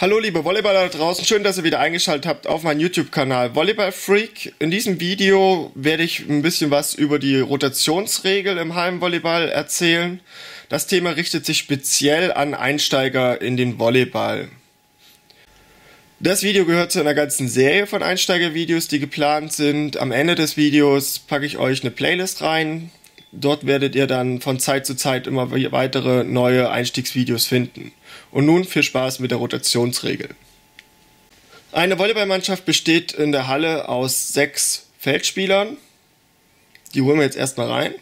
Hallo liebe Volleyballer da draußen, schön, dass ihr wieder eingeschaltet habt auf meinen YouTube-Kanal Volleyball Freak. In diesem Video werde ich ein bisschen was über die Rotationsregel im Heimvolleyball erzählen. Das Thema richtet sich speziell an Einsteiger in den Volleyball. Das Video gehört zu einer ganzen Serie von Einsteigervideos, die geplant sind. Am Ende des Videos packe ich euch eine Playlist rein. Dort werdet ihr dann von Zeit zu Zeit immer weitere neue Einstiegsvideos finden. Und nun viel Spaß mit der Rotationsregel. Eine Volleyballmannschaft besteht in der Halle aus sechs Feldspielern. Die holen wir jetzt erstmal rein.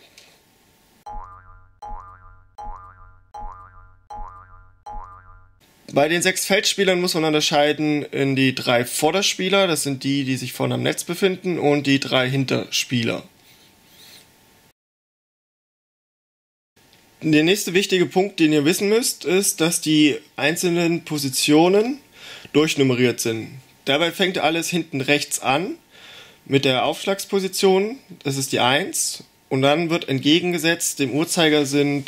Bei den sechs Feldspielern muss man unterscheiden in die drei Vorderspieler, das sind die, die sich vorne am Netz befinden, und die drei Hinterspieler. Der nächste wichtige Punkt, den ihr wissen müsst, ist, dass die einzelnen Positionen durchnummeriert sind. Dabei fängt alles hinten rechts an mit der Aufschlagsposition, das ist die 1, und dann wird entgegengesetzt dem Uhrzeigersinn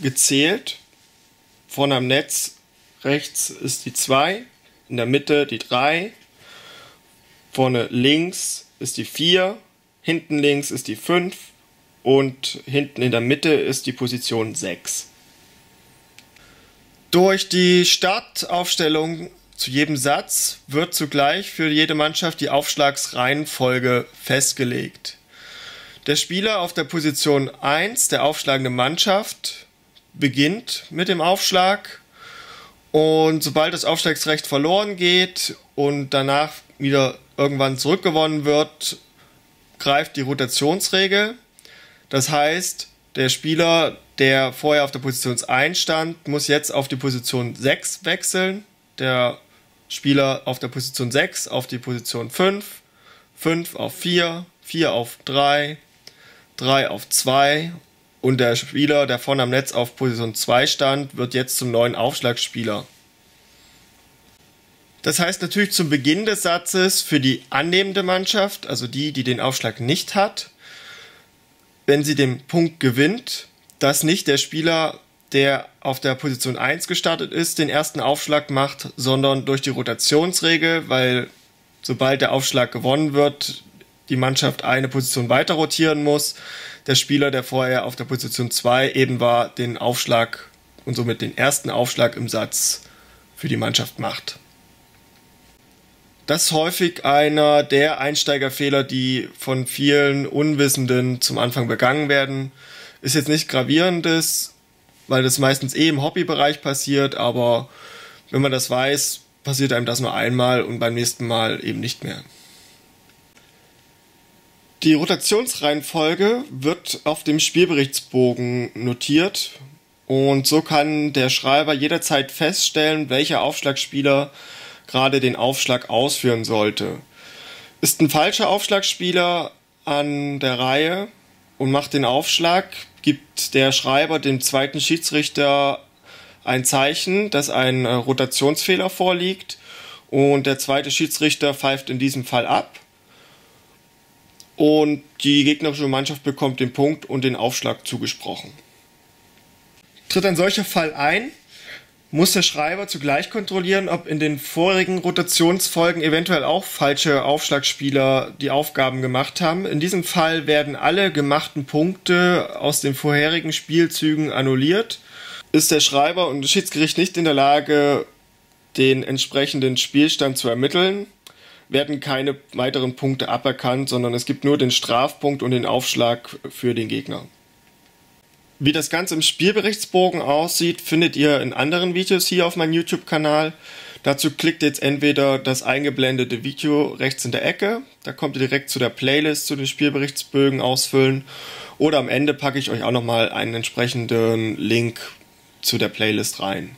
gezählt. Vorne am Netz rechts ist die 2, in der Mitte die 3, vorne links ist die 4, hinten links ist die 5, und hinten in der Mitte ist die Position 6. Durch die Startaufstellung zu jedem Satz wird zugleich für jede Mannschaft die Aufschlagsreihenfolge festgelegt. Der Spieler auf der Position 1 der aufschlagende Mannschaft beginnt mit dem Aufschlag und sobald das Aufschlagsrecht verloren geht und danach wieder irgendwann zurückgewonnen wird, greift die Rotationsregel. Das heißt, der Spieler, der vorher auf der Position 1 stand, muss jetzt auf die Position 6 wechseln. Der Spieler auf der Position 6 auf die Position 5, 5 auf 4, 4 auf 3, 3 auf 2 und der Spieler, der vorne am Netz auf Position 2 stand, wird jetzt zum neuen Aufschlagspieler. Das heißt natürlich zum Beginn des Satzes für die annehmende Mannschaft, also die, die den Aufschlag nicht hat, wenn sie den Punkt gewinnt, dass nicht der Spieler, der auf der Position 1 gestartet ist, den ersten Aufschlag macht, sondern durch die Rotationsregel, weil sobald der Aufschlag gewonnen wird, die Mannschaft eine Position weiter rotieren muss, der Spieler, der vorher auf der Position 2 eben war, den Aufschlag und somit den ersten Aufschlag im Satz für die Mannschaft macht. Das ist häufig einer der Einsteigerfehler, die von vielen Unwissenden zum Anfang begangen werden. Ist jetzt nicht gravierendes, weil das meistens eh im Hobbybereich passiert, aber wenn man das weiß, passiert einem das nur einmal und beim nächsten Mal eben nicht mehr. Die Rotationsreihenfolge wird auf dem Spielberichtsbogen notiert und so kann der Schreiber jederzeit feststellen, welcher Aufschlagspieler gerade den Aufschlag ausführen sollte. Ist ein falscher Aufschlagspieler an der Reihe und macht den Aufschlag, gibt der Schreiber dem zweiten Schiedsrichter ein Zeichen, dass ein äh, Rotationsfehler vorliegt und der zweite Schiedsrichter pfeift in diesem Fall ab und die gegnerische Mannschaft bekommt den Punkt und den Aufschlag zugesprochen. Tritt ein solcher Fall ein, muss der Schreiber zugleich kontrollieren, ob in den vorigen Rotationsfolgen eventuell auch falsche Aufschlagspieler die Aufgaben gemacht haben. In diesem Fall werden alle gemachten Punkte aus den vorherigen Spielzügen annulliert. Ist der Schreiber und das Schiedsgericht nicht in der Lage, den entsprechenden Spielstand zu ermitteln, werden keine weiteren Punkte aberkannt, sondern es gibt nur den Strafpunkt und den Aufschlag für den Gegner. Wie das Ganze im Spielberichtsbogen aussieht, findet ihr in anderen Videos hier auf meinem YouTube-Kanal. Dazu klickt jetzt entweder das eingeblendete Video rechts in der Ecke, da kommt ihr direkt zu der Playlist zu den Spielberichtsbögen ausfüllen oder am Ende packe ich euch auch nochmal einen entsprechenden Link zu der Playlist rein.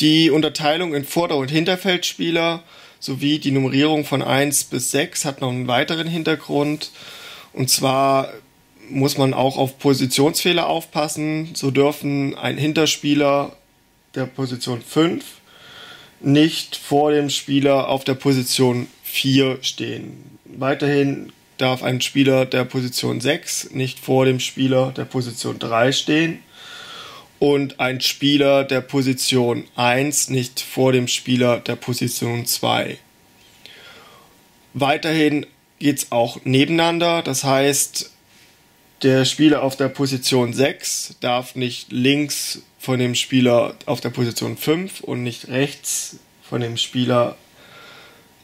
Die Unterteilung in Vorder- und Hinterfeldspieler sowie die Nummerierung von 1 bis 6 hat noch einen weiteren Hintergrund. Und zwar muss man auch auf Positionsfehler aufpassen. So dürfen ein Hinterspieler der Position 5 nicht vor dem Spieler auf der Position 4 stehen. Weiterhin darf ein Spieler der Position 6 nicht vor dem Spieler der Position 3 stehen. und ein Spieler der Position 1 nicht vor dem Spieler der Position 2. Weiterhin geht es auch nebeneinander, das heißt, der Spieler auf der Position 6 darf nicht links von dem Spieler auf der Position 5 und nicht rechts von dem Spieler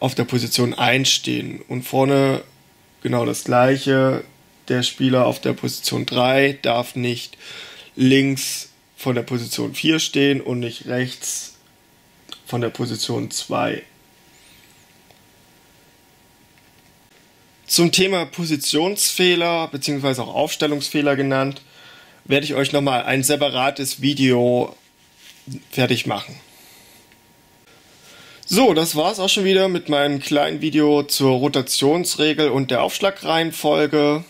auf der Position 1 stehen. Und vorne genau das gleiche. Der Spieler auf der Position 3 darf nicht links von der Position 4 stehen und nicht rechts von der Position 2. Zum Thema Positionsfehler bzw. auch Aufstellungsfehler genannt, werde ich euch nochmal ein separates Video fertig machen. So, das war es auch schon wieder mit meinem kleinen Video zur Rotationsregel und der Aufschlagreihenfolge.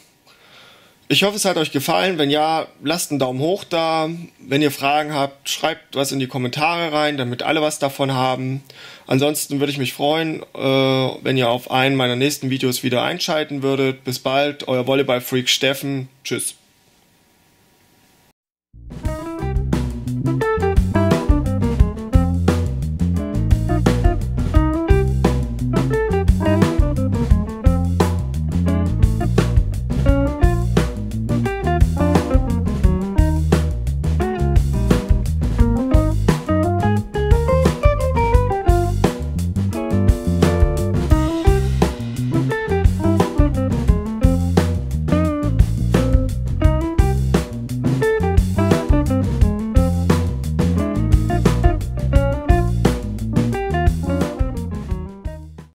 Ich hoffe, es hat euch gefallen. Wenn ja, lasst einen Daumen hoch da. Wenn ihr Fragen habt, schreibt was in die Kommentare rein, damit alle was davon haben. Ansonsten würde ich mich freuen, äh, wenn ihr auf einen meiner nächsten Videos wieder einschalten würdet. Bis bald, euer Volleyball-Freak Steffen. Tschüss.